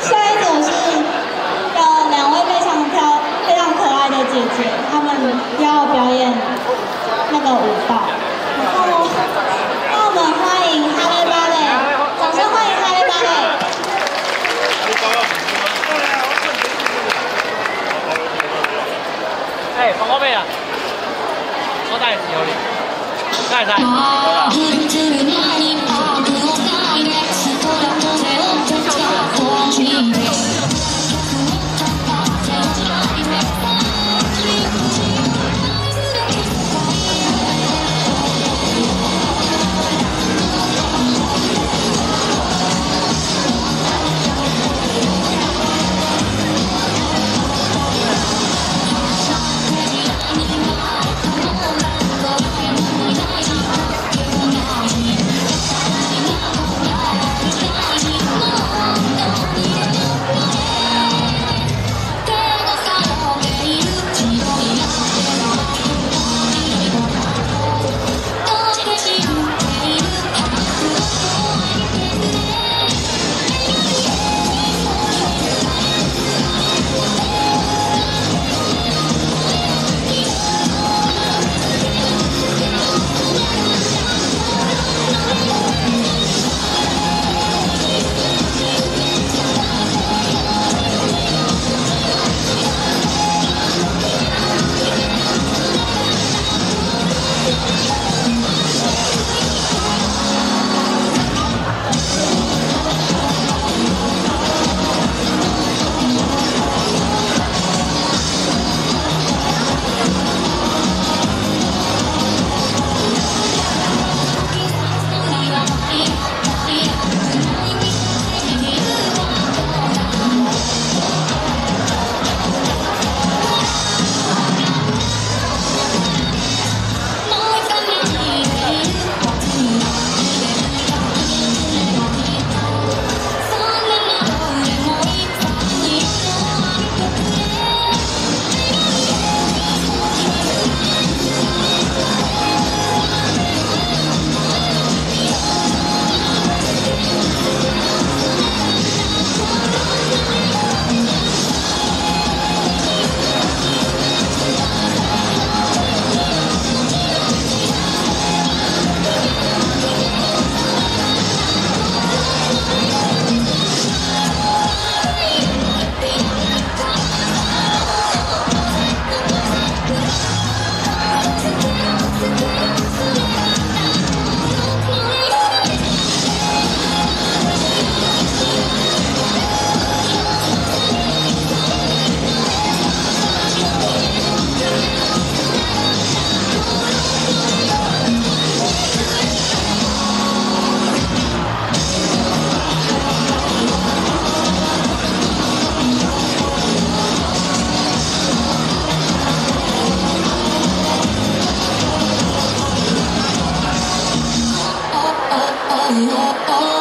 下一组是有两位非常漂、非常可爱的姐姐，她们要表演那个舞蹈。然后，让我们欢迎哈雷芭蕾，掌声欢迎哈雷芭蕾。哎，放我背啊！我带有你，带带。Oh.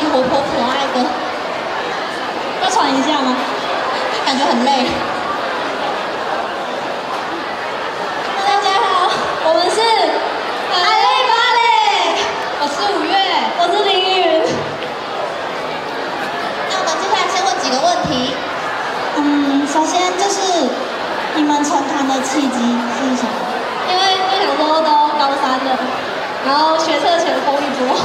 活泼可爱的，要喘一下吗？感觉很累。大家好，我们是阿累芭蕾，我是五月，我是林云。那我们接下来先问几个问题。嗯，首先就是你们成团的契机是什么？因为就想说都高三了，然后学车前疯一波。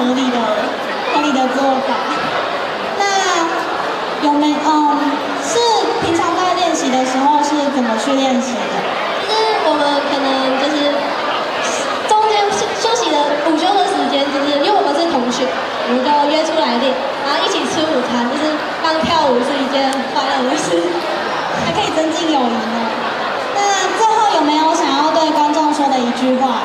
合理的合理的做法。那有没嗯是平常在练习的时候是怎么去练习的？就是我们可能就是中间休休息的午休的时间，就是因为我们是同学，我们就约出来练，然后一起吃午餐，就是当跳舞是一件很快乐的事。还可以增进友谊呢。那最后有没有想要对观众说的一句话？